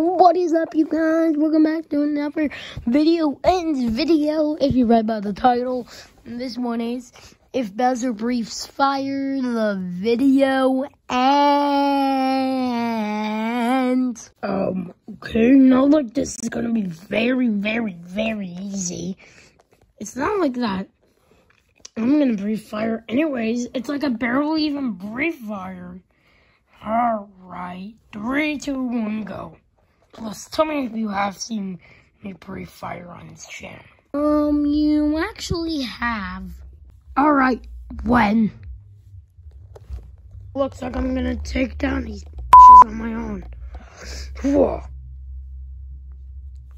What is up, you guys? Welcome back to another video ends video. If you read by the title, this one is if Bowser Briefs fire the video and um okay now like this is gonna be very very very easy. It's not like that. I'm gonna brief fire anyways. It's like I barely even brief fire. Alright. Three, two, one, go. Plus, tell me if you have seen me brief fire on this channel. Um, you actually have. Alright, when? Looks like I'm gonna take down these bitches on my own. Whoa.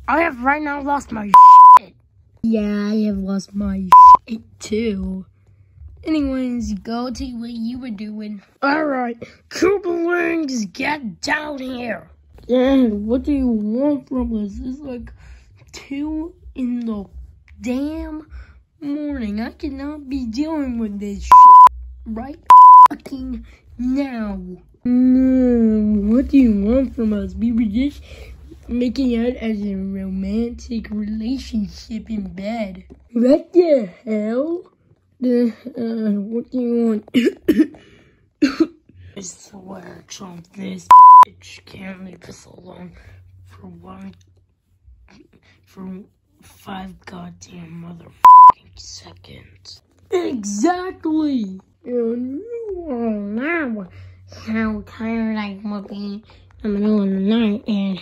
I have right now lost my shit. Yeah, I have lost my shit too. Anyways, go to what you were doing. Alright, Koopalings, get down here. Dad, what do you want from us? It's like two in the damn morning. I cannot be dealing with this shit right fucking now. No, what do you want from us? We were just making out as a romantic relationship in bed. What the hell? The, uh, what do you want? I swear, Trump, this bitch can't leave us alone for one, for five goddamn motherfucking seconds. Exactly! And you all know how tired I would be in the middle of the night and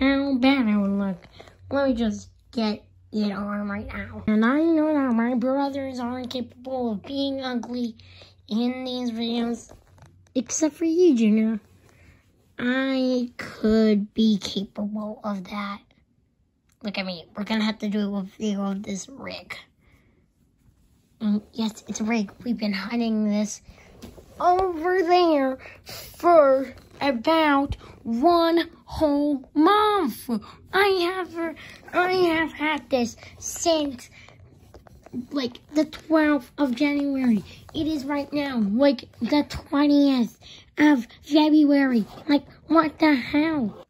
how bad I would look. Let me just get it on right now. And I know that my brothers aren't capable of being ugly in these videos, except for you, Junior. I could be capable of that. Look at me. We're gonna have to do a video of this rig. And yes, it's a rig. We've been hiding this over there for about one whole month. I have I have had this since like the 12th of January. It is right now, like the 20th of February. Like, what the hell?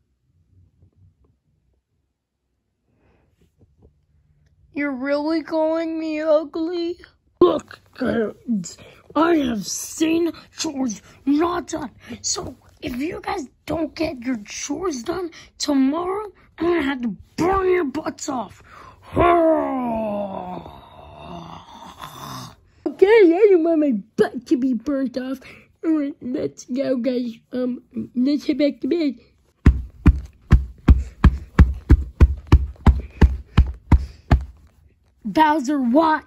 You're really calling me ugly? Look, kids, I have seen chores not done. So, if you guys don't get your chores done tomorrow, I'm gonna have to burn your butts off. Okay, I don't to be burnt off. Alright, let's go, guys. Um, let's head back to bed. Bowser, what?